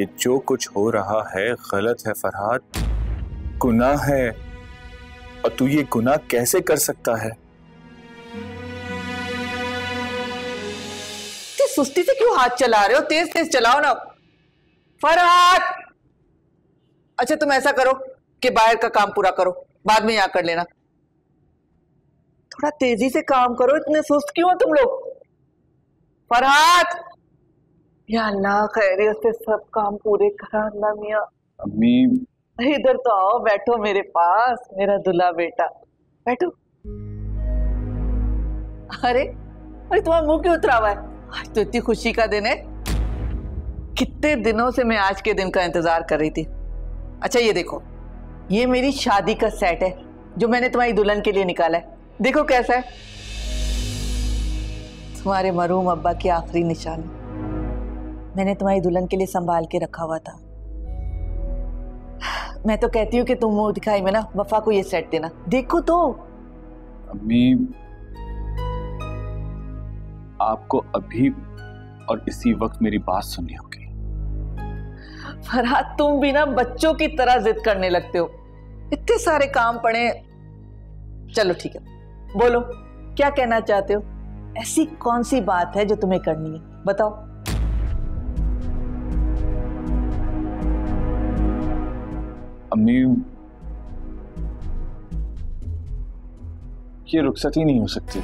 जो कुछ हो रहा है गलत है, फरहाद। गुनाह है। और तू ये गुनाह कैसे कर सकता है? सुस्ती से क्यों हाथ चला रहे हो? तेज तेज चलाओ ना। फरहाद! अच्छा तुम ऐसा करो कि बाहर का काम पूरा करो। बाद में यहाँ कर लेना। थोड़ा तेज़ी से काम करो। इतने सुस्त क्यों हो तुम लोग? फरहाद! या अल्लाह खैरियत से सब काम पूरे करा अल्लाह मियाँ। अम्मी इधर तो आओ बैठो मेरे पास मेरा दुल्हा बेटा। बैठो। अरे अरे तुम्हारा मुँह क्यों उतरा हुआ है? आज तो इतनी खुशी का दिन है। कितने दिनों से मैं आज के दिन का इंतज़ार कर रही थी। अच्छा ये देखो ये मेरी शादी का सेट है जो मैंने तुम्हारी दुल्हन के लिए निकाला है। देखो कैसा है। तुम्हारे मरूम अब्बा की आखिरी निशानी। मैंने तुम्हारी दुल्हन के लिए संभाल के रखा हुआ था। मैं तो कहती हूँ कि तुम मुँह दिखाई में ना वफा को ये सेट देना। देखो तो। अम्मी आपको अभी और इसी वक्त मेरी बात सुननी होगी। फरहाद तुम भी ना बच्चों की तरह जिद करने लगते हो। इतने सारे काम पड़े चलो ठीक है। बोलो क्या कहना चाहते हो? ऐसी कौन सी बात है जो तुम्हें करनी है? बताओ। अम्मी ये रुखसत नहीं हो सकती।